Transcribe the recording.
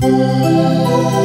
Música